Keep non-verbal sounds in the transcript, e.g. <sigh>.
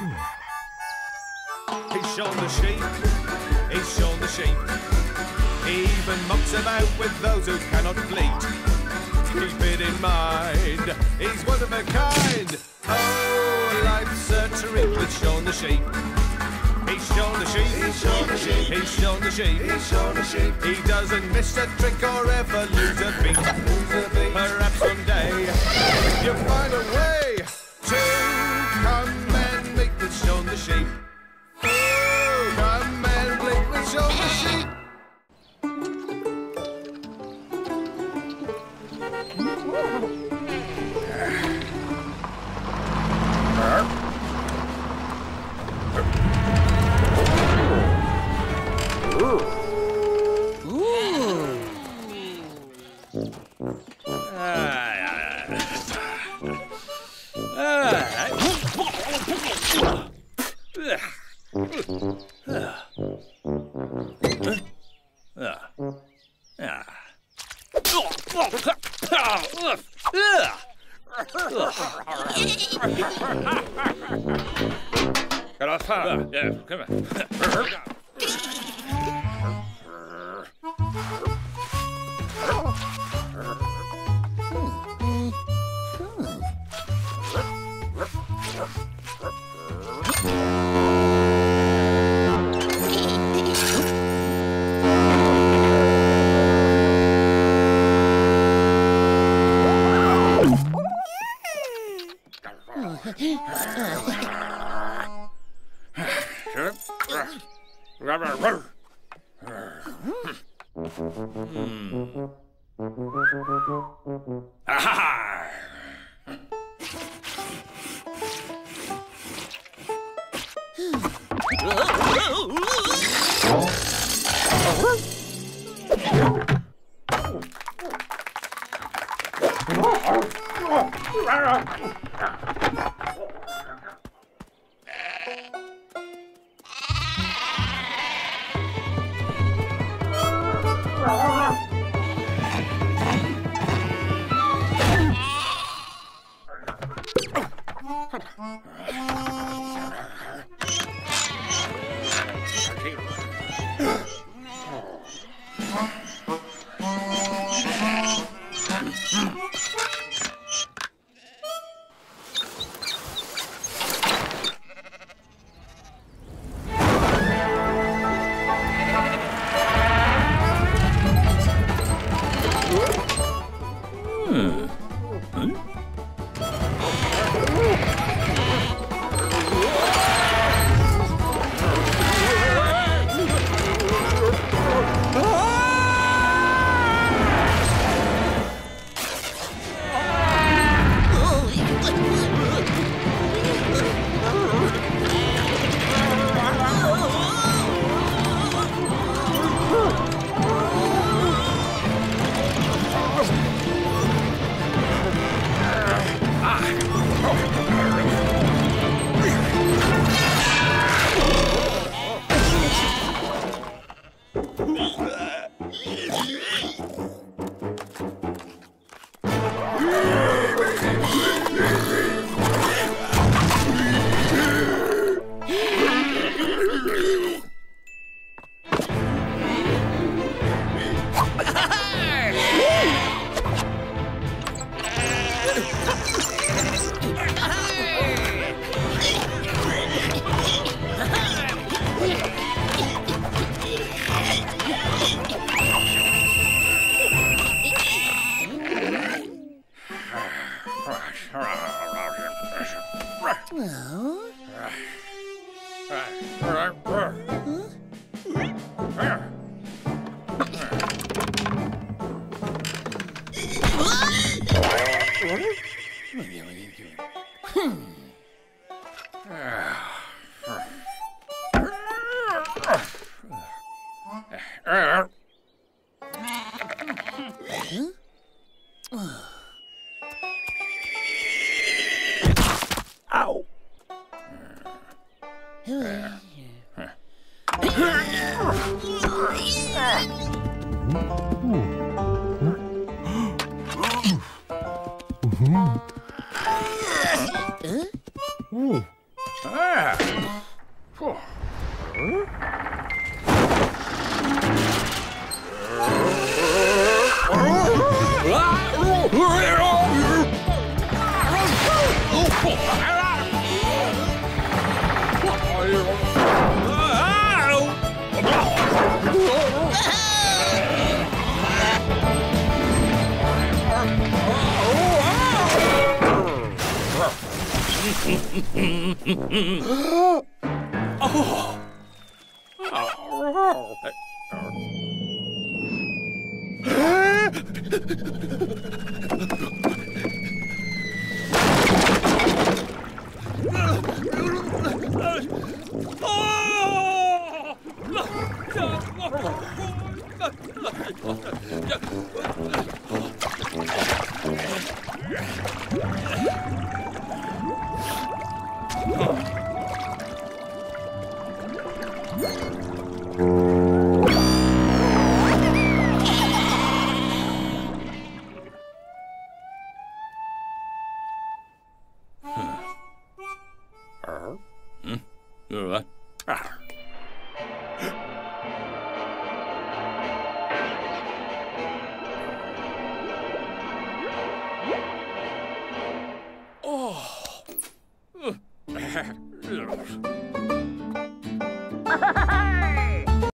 Hmm. He's Shaun the sheep. He's Shaun the sheep. He even mucks about with those who cannot bleat. Keep it in mind. He's one of a kind. Oh, life's a treat with Shaun the sheep. He's Shaun the sheep. He's Shaun the sheep. He's Shaun the sheep. He's Shaun the sheep. He doesn't miss a trick or ever lose a beat. Lose a beat. Perhaps someday you'll find a way Get off. Yeah, come on. <laughs> Aha! Ow! Hmm. Hooray! Ah. oh. Oh. Oh. Ah. Ah.